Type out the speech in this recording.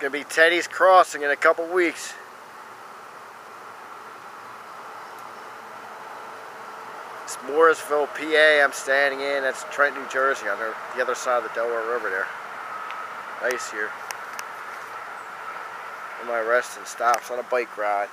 gonna be Teddy's Crossing in a couple weeks. It's Morrisville, PA. I'm standing in. That's Trenton, New Jersey, on the other side of the Delaware River there. Nice here. And my resting stops on a bike ride.